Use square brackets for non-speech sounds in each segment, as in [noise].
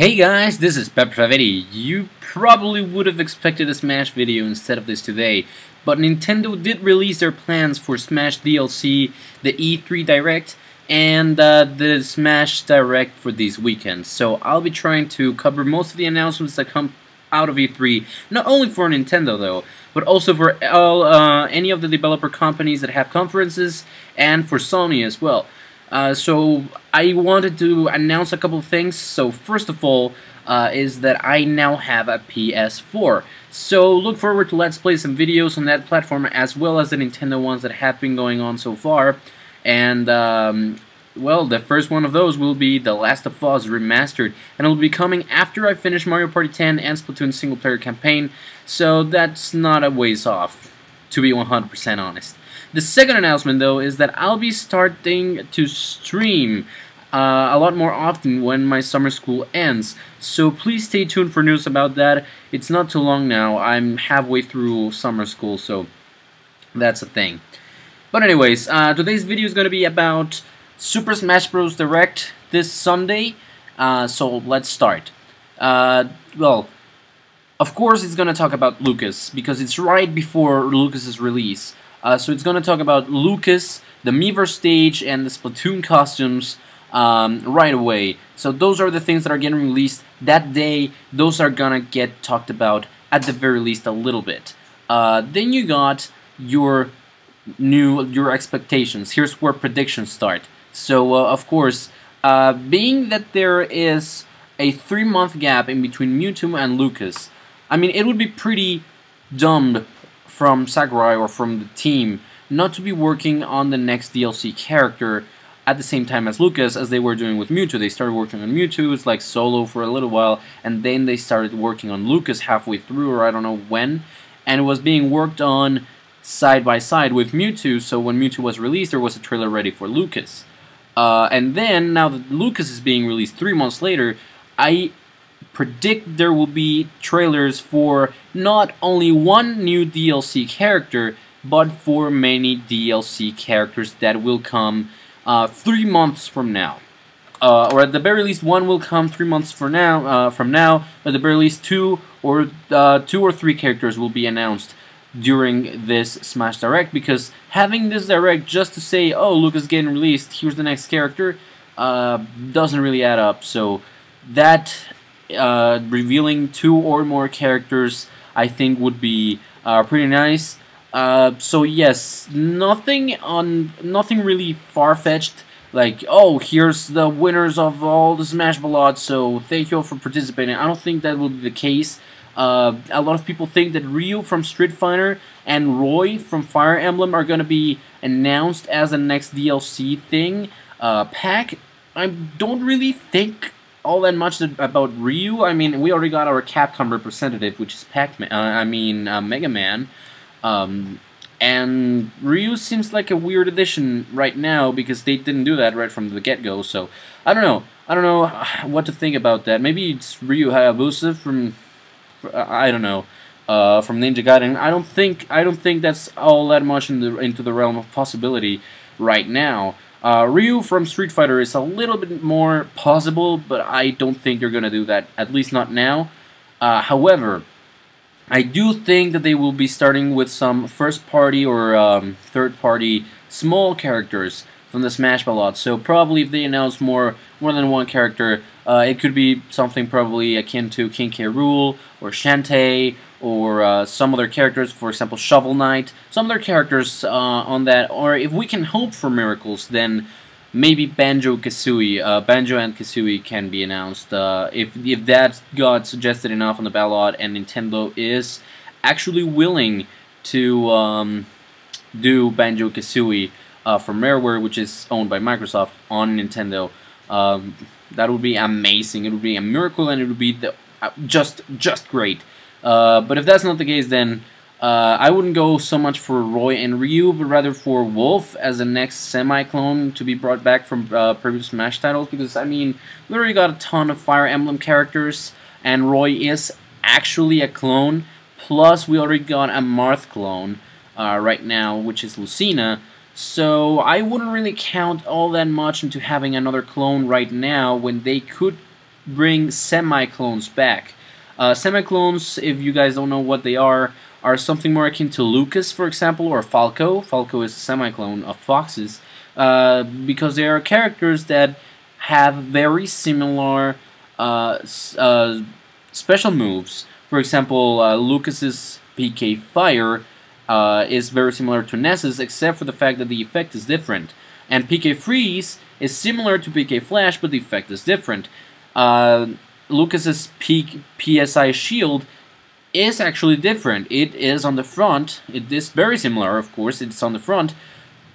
Hey guys, this is Pepper580. You probably would have expected a Smash video instead of this today, but Nintendo did release their plans for Smash DLC, the E3 Direct, and uh, the Smash Direct for these weekends. So I'll be trying to cover most of the announcements that come out of E3, not only for Nintendo though, but also for all, uh, any of the developer companies that have conferences, and for Sony as well. Uh, so I wanted to announce a couple things. So first of all, uh, is that I now have a PS4. So look forward to Let's Play some videos on that platform as well as the Nintendo ones that have been going on so far. And um, well, the first one of those will be The Last of Us Remastered, and it will be coming after I finish Mario Party 10 and Splatoon single player campaign. So that's not a ways off, to be 100% honest. The second announcement, though, is that I'll be starting to stream uh, a lot more often when my summer school ends. So please stay tuned for news about that. It's not too long now. I'm halfway through summer school, so that's a thing. But anyways, uh, today's video is going to be about Super Smash Bros. Direct this Sunday. Uh, so let's start. Uh, well, of course it's going to talk about Lucas, because it's right before Lucas's release. Uh, so it's going to talk about Lucas, the Miiverse stage, and the Splatoon costumes um, right away. So those are the things that are getting released that day. Those are going to get talked about at the very least a little bit. Uh, then you got your new your expectations. Here's where predictions start. So uh, of course, uh, being that there is a three month gap in between Mewtwo and Lucas, I mean it would be pretty dumb from Sakurai or from the team not to be working on the next DLC character at the same time as Lucas as they were doing with Mewtwo. They started working on Mewtwo, it's like solo for a little while, and then they started working on Lucas halfway through, or I don't know when, and it was being worked on side by side with Mewtwo, so when Mewtwo was released, there was a trailer ready for Lucas. Uh, and then, now that Lucas is being released three months later, I predict there will be trailers for not only one new DLC character, but for many DLC characters that will come uh, three months from now. Uh, or at the very least, one will come three months from now. Uh, from now, at the very least, two or uh, two or three characters will be announced during this Smash Direct. Because having this Direct just to say, "Oh, Lucas getting released. Here's the next character," uh, doesn't really add up. So that uh, revealing two or more characters, I think would be uh, pretty nice. Uh, so yes, nothing on nothing really far fetched. Like oh, here's the winners of all the Smash Ballots. So thank you all for participating. I don't think that will be the case. Uh, a lot of people think that Ryu from Street Fighter and Roy from Fire Emblem are going to be announced as the next DLC thing. Uh, Pack, I don't really think all that much about Ryu. I mean, we already got our Capcom representative, which is Pac-Man. Uh, I mean, uh, Mega Man. Um, and Ryu seems like a weird addition right now because they didn't do that right from the get-go. So I don't know. I don't know what to think about that. Maybe it's Ryu Hayabusa from I don't know. Uh, from Ninja Gaiden. I don't think I don't think that's all that much in the, into the realm of possibility right now. Uh, Ryu from Street Fighter is a little bit more possible, but I don't think they're going to do that, at least not now. Uh, however, I do think that they will be starting with some first-party or um, third-party small characters from the Smash Ballot. So probably if they announce more more than one character, uh, it could be something probably akin to King K. Rool or Shantae or uh, some other characters, for example, Shovel Knight, some other characters uh, on that, or if we can hope for miracles, then maybe Banjo Kazooie, uh, Banjo and Kazooie can be announced. Uh, if if that got suggested enough on the ballot, and Nintendo is actually willing to um, do Banjo Kazooie uh, from which is owned by Microsoft, on Nintendo, um, that would be amazing. It would be a miracle, and it would be the, uh, just just great. Uh, but if that's not the case, then uh, I wouldn't go so much for Roy and Ryu, but rather for Wolf as the next semi-clone to be brought back from uh, previous Smash titles, because, I mean, we already got a ton of Fire Emblem characters, and Roy is actually a clone, plus we already got a Marth clone uh, right now, which is Lucina, so I wouldn't really count all that much into having another clone right now when they could bring semi-clones back. Uh, semi-clones, if you guys don't know what they are, are something more akin to Lucas, for example, or Falco. Falco is a semi-clone of Fox's, uh, because they are characters that have very similar uh, uh, special moves. For example, uh, Lucas's PK Fire uh, is very similar to Ness's, except for the fact that the effect is different. And PK Freeze is similar to PK Flash, but the effect is different. Uh, Lucas's P PSI Shield is actually different. It is on the front. It is very similar, of course. It's on the front,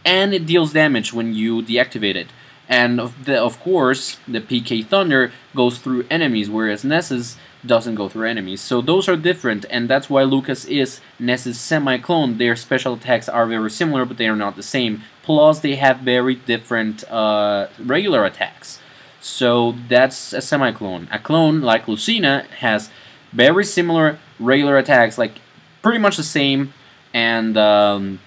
and it deals damage when you deactivate it. And of, the, of course, the PK Thunder goes through enemies, whereas Ness's doesn't go through enemies. So those are different, and that's why Lucas is Ness's semi-clone. Their special attacks are very similar, but they are not the same. Plus, they have very different uh, regular attacks. So that's a semi-clone. A clone, like Lucina, has very similar regular attacks, like pretty much the same, and um,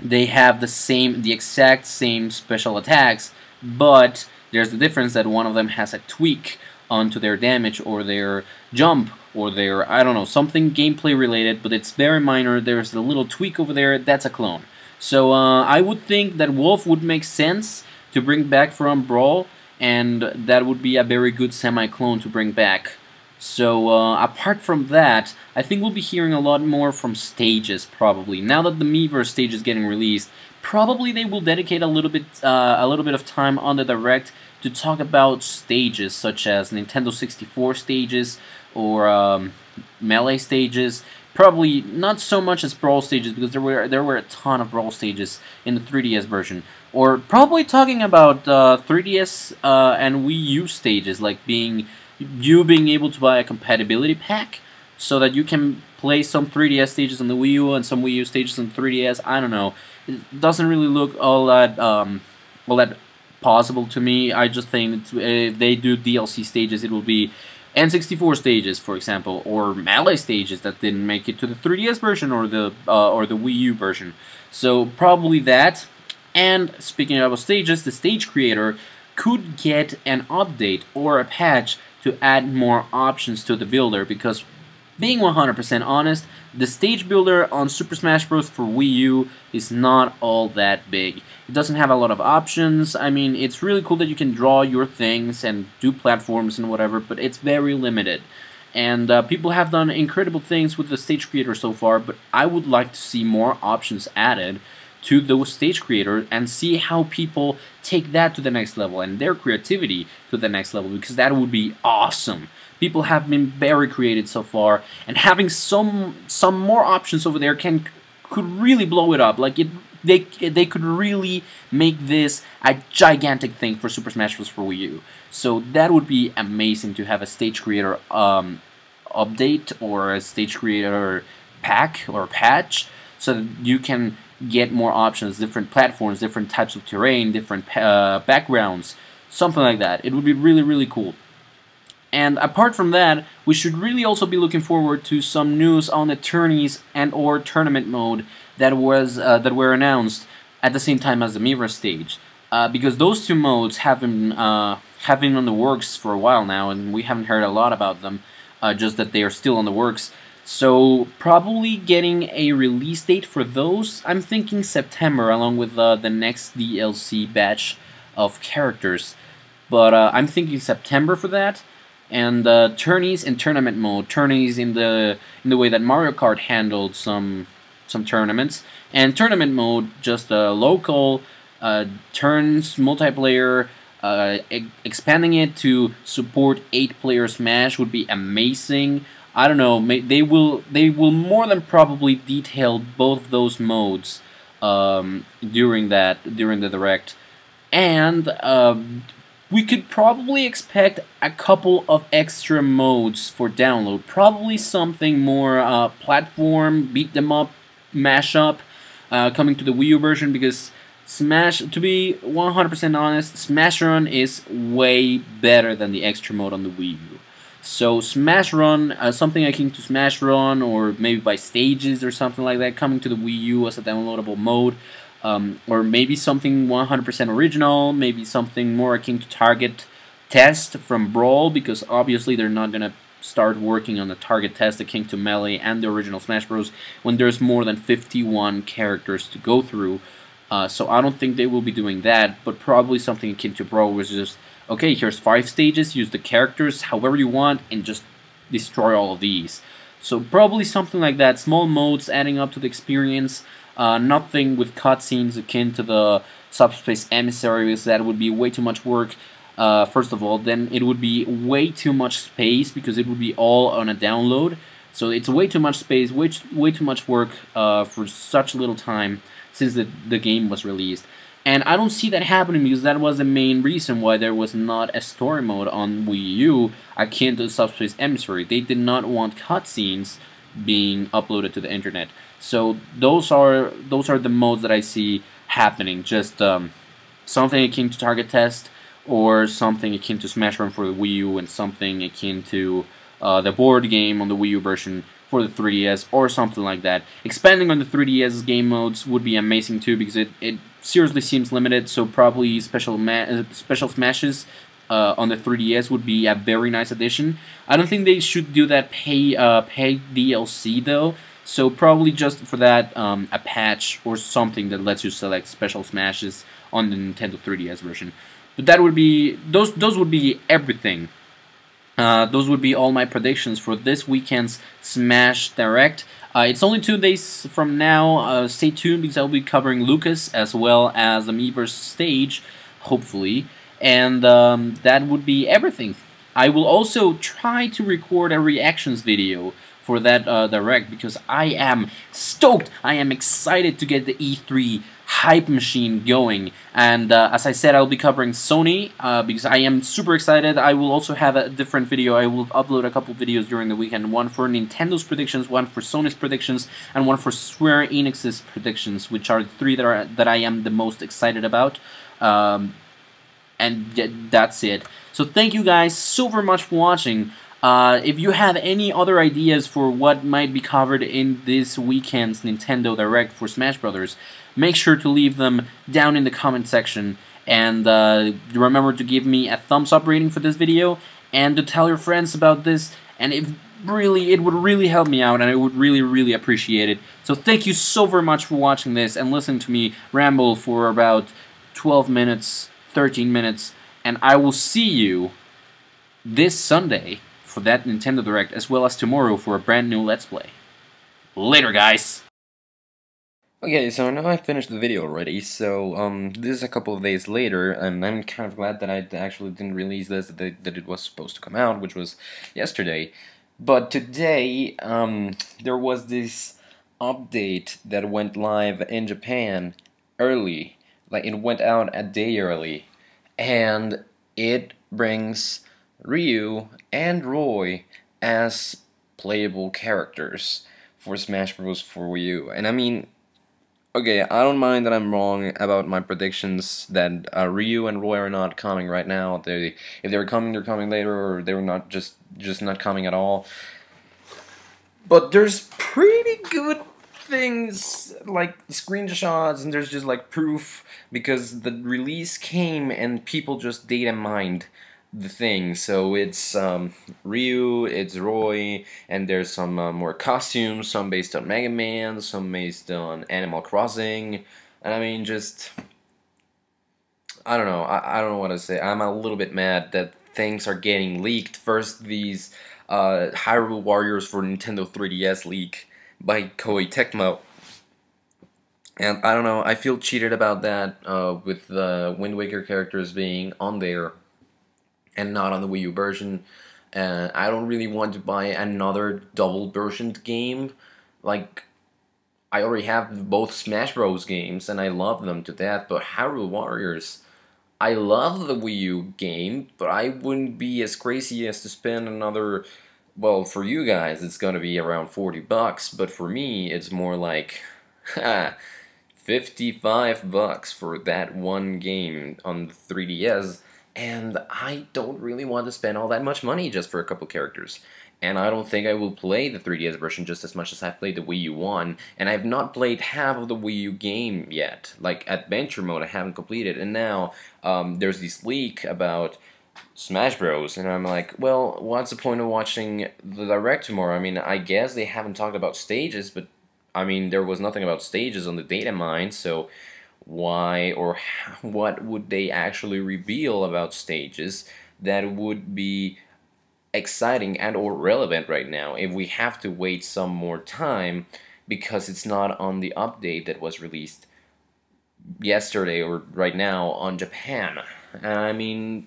they have the same, the exact same special attacks, but there's the difference that one of them has a tweak onto their damage or their jump or their, I don't know, something gameplay related, but it's very minor. There's a little tweak over there. That's a clone. So uh, I would think that Wolf would make sense to bring back from Brawl, and that would be a very good semi-clone to bring back. So uh, apart from that, I think we'll be hearing a lot more from stages probably. Now that the Miiverse stage is getting released, probably they will dedicate a little bit uh, a little bit of time on the direct to talk about stages such as Nintendo 64 stages or um, Melee stages. Probably not so much as Brawl stages because there were there were a ton of Brawl stages in the 3DS version. Or probably talking about uh, 3DS uh, and Wii U stages, like being you being able to buy a compatibility pack so that you can play some 3DS stages on the Wii U and some Wii U stages on 3DS. I don't know. It doesn't really look all that um, all that possible to me. I just think if they do DLC stages, it will be N64 stages, for example, or Melee stages that didn't make it to the 3DS version or the uh, or the Wii U version. So probably that. And speaking about stages, the stage creator could get an update or a patch to add more options to the builder because being 100% honest, the stage builder on Super Smash Bros. for Wii U is not all that big. It doesn't have a lot of options. I mean, it's really cool that you can draw your things and do platforms and whatever, but it's very limited. And uh, people have done incredible things with the stage creator so far, but I would like to see more options added to those stage creators and see how people take that to the next level and their creativity to the next level because that would be awesome. People have been very creative so far, and having some some more options over there can could really blow it up. Like it, they they could really make this a gigantic thing for Super Smash Bros. for Wii U. So that would be amazing to have a stage creator um, update or a stage creator pack or patch, so that you can get more options, different platforms, different types of terrain, different uh, backgrounds, something like that. It would be really really cool. And apart from that, we should really also be looking forward to some news on the tourneys and or tournament mode that was uh, that were announced at the same time as the Miiverse stage. Uh, because those two modes have been uh, have been on the works for a while now, and we haven't heard a lot about them. Uh, just that they are still on the works. So probably getting a release date for those. I'm thinking September, along with uh, the next DLC batch of characters. But uh, I'm thinking September for that and uh, tourneys in tournament mode, tourneys in the in the way that Mario Kart handled some some tournaments, and tournament mode just a local uh, turns multiplayer. Uh, e expanding it to support eight-player Smash would be amazing. I don't know. They will they will more than probably detail both those modes um, during that during the direct, and um, we could probably expect a couple of extra modes for download. Probably something more uh, platform, beat them up, mashup, uh, coming to the Wii U version because Smash, to be 100% honest, Smash Run is way better than the extra mode on the Wii U. So Smash Run, uh, something akin to Smash Run, or maybe by stages or something like that, coming to the Wii U as a downloadable mode um, or maybe something 100% original, maybe something more akin to Target test from Brawl because obviously they're not gonna start working on the target test akin to Melee and the original Smash Bros. when there's more than 51 characters to go through. Uh, so I don't think they will be doing that, but probably something akin to Brawl, which is just, okay, here's five stages, use the characters however you want, and just destroy all of these. So probably something like that, small modes adding up to the experience, uh, nothing with cutscenes akin to the Subspace Emissary, because that would be way too much work. Uh, first of all, then it would be way too much space because it would be all on a download. So it's way too much space, way, way too much work uh, for such little time since the, the game was released. And I don't see that happening because that was the main reason why there was not a story mode on Wii U akin to the Subspace Emissary. They did not want cutscenes being uploaded to the internet. So those are those are the modes that I see happening. Just um, something akin to Target Test, or something akin to Smash Run for the Wii U, and something akin to uh, the board game on the Wii U version for the 3DS, or something like that. Expanding on the 3DS game modes would be amazing too, because it, it seriously seems limited, so probably special, uh, special smashes uh, on the 3DS would be a very nice addition. I don't think they should do that pay uh, pay DLC though. So probably just for that, um, a patch or something that lets you select special smashes on the Nintendo 3DS version. But that would be those those would be everything uh, those would be all my predictions for this weekend's Smash Direct. Uh, it's only two days from now. Uh, stay tuned because I'll be covering Lucas as well as Miiverse stage, hopefully. And um, that would be everything. I will also try to record a reactions video for that uh, direct because I am stoked. I am excited to get the E3 hype machine going. And uh, as I said, I'll be covering Sony uh, because I am super excited. I will also have a different video. I will upload a couple videos during the weekend. One for Nintendo's predictions, one for Sony's predictions, and one for Square Enix's predictions, which are the three that are that I am the most excited about. Um, and that's it. So thank you guys so very much for watching. Uh, if you have any other ideas for what might be covered in this weekend's Nintendo Direct for Smash Brothers, make sure to leave them down in the comment section. And uh, remember to give me a thumbs up rating for this video, and to tell your friends about this. And if really, it would really help me out, and I would really, really appreciate it. So thank you so very much for watching this and listening to me ramble for about 12 minutes, 13 minutes, and I will see you this Sunday for that Nintendo Direct, as well as tomorrow for a brand new Let's Play. Later, guys! Okay, so now I finished the video already, so um, this is a couple of days later, and I'm kind of glad that I actually didn't release this, that, that it was supposed to come out, which was yesterday. But today, um, there was this update that went live in Japan early, like it went out a day early, and it brings Ryu and Roy as playable characters for Smash Bros. for Wii U. And I mean, okay, I don't mind that I'm wrong about my predictions that uh, Ryu and Roy are not coming right now. They, if they're coming, they're coming later, or they're not just just not coming at all. But there's pretty good things like screenshots and there's just like proof because the release came and people just data mined the thing. So it's um, Ryu, it's Roy, and there's some uh, more costumes, some based on Mega Man, some based on Animal Crossing, and I mean just I don't know. I, I don't know what to say. I'm a little bit mad that things are getting leaked. First, these uh, Hyrule Warriors for Nintendo 3DS leak by Koei Tecmo. And I don't know, I feel cheated about that uh, with the Wind Waker characters being on there and not on the Wii U version. And I don't really want to buy another double versioned game. Like, I already have both Smash Bros. games and I love them to death, but Hyrule Warriors, I love the Wii U game, but I wouldn't be as crazy as to spend another. Well, for you guys, it's gonna be around 40 bucks, but for me, it's more like. [laughs] Ah, 55 bucks for that one game on the 3DS and I don't really want to spend all that much money just for a couple characters. And I don't think I will play the 3DS version just as much as I've played the Wii U one, and I've not played half of the Wii U game yet. Like Adventure Mode, I haven't completed, and now um, there's this leak about Smash Bros. And I'm like, well, what's the point of watching the direct tomorrow? I mean, I guess they haven't talked about stages, but I mean, there was nothing about stages on the data mine, so why or what would they actually reveal about stages that would be exciting and or relevant right now if we have to wait some more time because it's not on the update that was released yesterday or right now on Japan. I mean,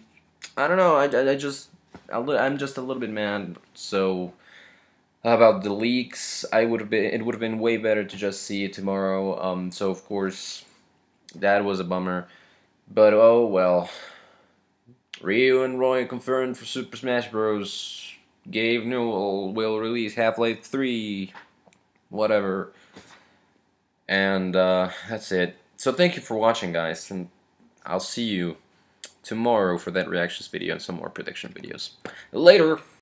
I don't know. I, I just I'm just a little bit mad. So about the leaks, I would have been it would have been way better to just see it tomorrow. Um, so of course, that was a bummer. But oh well. Ryu and Roy confirmed for Super Smash Bros. Gabe Newell will release Half-Life 3, whatever. And uh, that's it. So thank you for watching, guys, and I'll see you tomorrow for that reactions video and some more prediction videos. Later!